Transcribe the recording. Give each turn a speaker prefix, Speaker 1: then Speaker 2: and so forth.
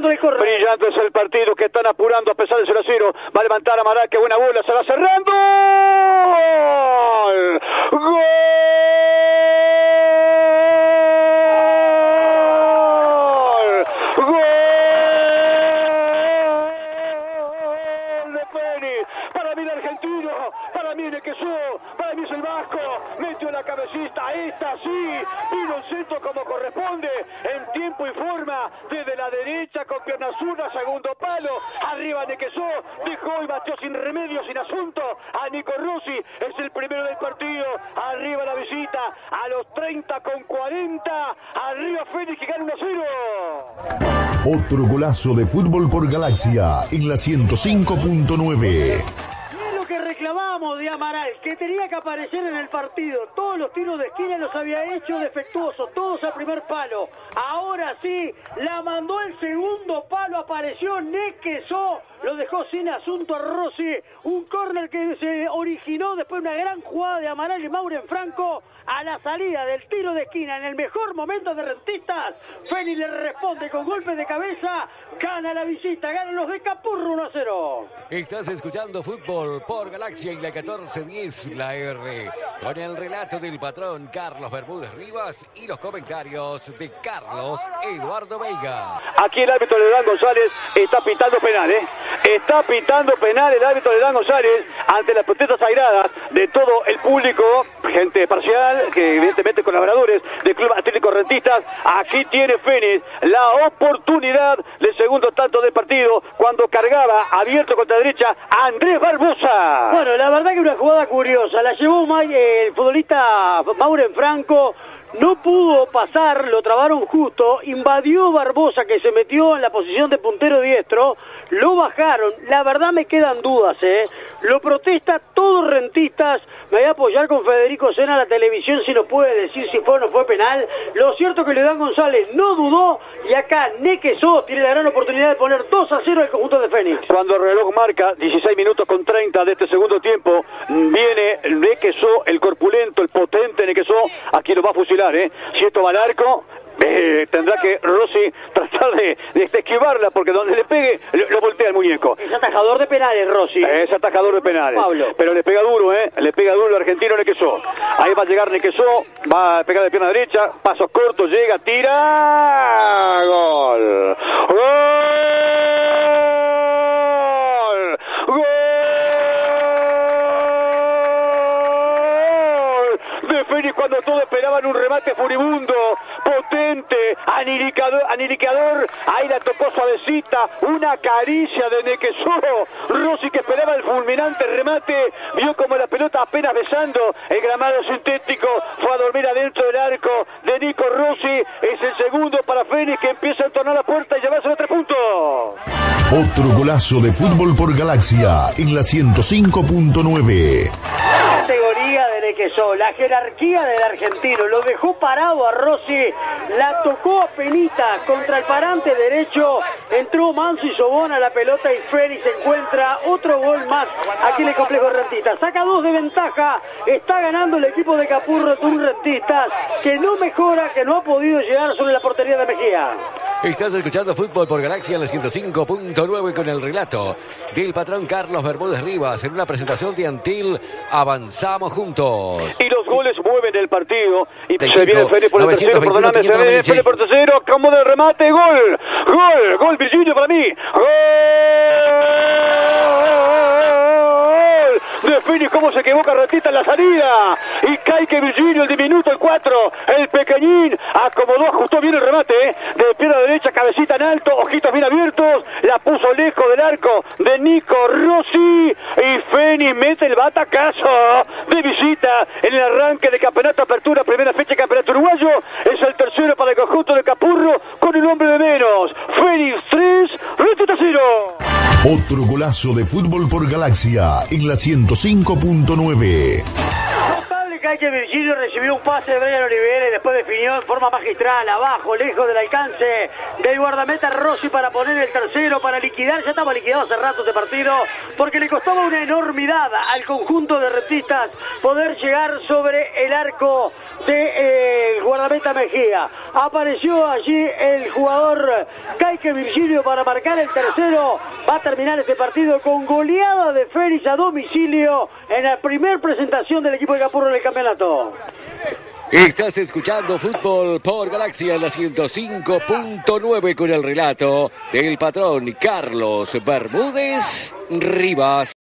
Speaker 1: Brillante es el partido que están apurando a pesar de 0 a 0. Va a levantar Amaral, que buena bola, se va cerrando. ¡Gol! De Penny. Para mí el argentino, para mí queso, para mí es el vasco. Metió la cabecita, esta sí. Vino el centro como corresponde, en tiempo y forma, desde la derecha con pierna zurda, segundo palo. Arriba de queso, dejó y batió sin remedio, sin asunto. A Nico Rossi es el primero del partido. Arriba la visita, a los 30 con 40. Arriba Félix que gana 1 0.
Speaker 2: Otro golazo de fútbol por Galaxia en la 105.9.
Speaker 3: Reclamábamos de Amaral, que tenía que aparecer en el partido. Todos los tiros de esquina los había hecho defectuosos, todos a primer palo. Ahora sí, la mandó el segundo palo, apareció Nequeso, lo dejó sin asunto a Rossi. Un córner que se originó después de una gran jugada de Amaral y Mauren Franco a la salida del tiro de esquina en el mejor momento de rentistas. Feni le responde con golpe de cabeza, gana la visita, ganan los de Capurro 1 a 0.
Speaker 4: Estás escuchando fútbol por Galaxia y la 1410, la R, con el relato del patrón Carlos Bermúdez Rivas y los comentarios de Carlos Eduardo Veiga.
Speaker 1: Aquí el árbitro León González está pitando penal, ¿eh? Está pitando penal el árbitro León González ante las protestas airadas de todo el público, gente parcial, que evidentemente colaboradores del Club Atlético Rentistas. Aquí tiene Fénix la oportunidad del segundo tanto del partido cuando cargaba abierto contra la derecha Andrés Barbosa.
Speaker 3: Bueno, la verdad que una jugada curiosa. La llevó May- el futbolista Mauren Franco. No pudo pasar, lo trabaron justo, invadió Barbosa que se metió en la posición de puntero diestro, lo bajaron, la verdad me quedan dudas, ¿eh? Lo protesta todos rentistas, me voy a apoyar con Federico Sena a la televisión si nos puede decir si fue o no fue penal. Lo cierto que Leodán González no dudó y acá Nequeso tiene la gran oportunidad de poner 2 a 0 al conjunto de Fénix.
Speaker 1: Cuando el reloj marca 16 minutos con 30 de este segundo tiempo, viene Nequesó, el corpulento, el ¿eh? Si esto va al arco, eh, tendrá que Rossi tratar de, de esquivarla, porque donde le pegue, lo, lo voltea el muñeco.
Speaker 3: Es atajador de penales, Rossi.
Speaker 1: Es atajador de penales.
Speaker 3: Pablo.
Speaker 1: Pero le pega duro, ¿eh? Le pega duro el argentino Nequesó. Ahí va a llegar Nequesó, va a pegar de pierna derecha, pasos cortos, llega, tira. Gol. Gol. Fénix cuando todos esperaban un remate furibundo, potente, anilicador, anilicador. Ahí la tocó suavecita, una caricia de Nequesó. Rossi que esperaba el fulminante remate, vio como la pelota apenas besando el gramado sintético, fue a dormir adentro del arco de Nico Rossi. Es el segundo para Fénix que empieza a entornar la puerta y llevarse los tres puntos.
Speaker 2: Otro golazo de fútbol por Galaxia en la 105.9.
Speaker 3: de Nequesó, la jerarquía del argentino, lo dejó parado a Rossi, la tocó a penita contra el parante derecho, entró Manso y Sobón a la pelota y Félix encuentra otro gol más aquí en el complejo Rentistas. Saca dos de ventaja, está ganando el equipo de Capurro Tour Rentistas, que no mejora, que no ha podido llegar sobre la portería de Mejía.
Speaker 4: Estás escuchando Fútbol por Galaxia en la 105.9 con el relato del patrón Carlos Bermúdez Rivas en una presentación de Antil. Avanzamos juntos.
Speaker 1: Y los goles mueven el partido. Y se
Speaker 4: 35,
Speaker 1: viene Félix por el tercero,
Speaker 4: 921,
Speaker 1: perdóname, se viene
Speaker 4: 596.
Speaker 1: Félix por tercero, como de remate, gol, gol, gol, Virgilio para mí, gol Félix, cómo se equivoca Ratita en la salida, y cae que Virgilio, el diminuto, el 4, el pequeñín, acomodó, ajustó bien el remate, ¿eh? de pierna derecha, cabecita en alto, ojitos bien abiertos, la puso lejos del arco de Nico Rossi, y Fénix mete el batacazo de visita en el arranque de campeonato apertura, primera fecha de campeonato uruguayo, es el tercero para el conjunto de Capurro, con un hombre de menos, Fénix 3, Retita 0.
Speaker 2: Otro golazo de fútbol por Galaxia en la 105.9.
Speaker 3: Caique Virgilio recibió un pase de Brian Olivera y después definió en forma magistral, abajo, lejos del alcance del guardameta Rossi para poner el tercero, para liquidar. Ya estaba liquidado hace rato este partido, porque le costaba una enormidad al conjunto de retistas poder llegar sobre el arco del de, eh, guardameta Mejía. Apareció allí el jugador Caique Virgilio para marcar el tercero. Va a terminar este partido con goleada de Félix a domicilio en la primera presentación del equipo de Capurro en el
Speaker 4: Estás escuchando Fútbol por Galaxia en la 105.9 con el relato del patrón Carlos Bermúdez Rivas.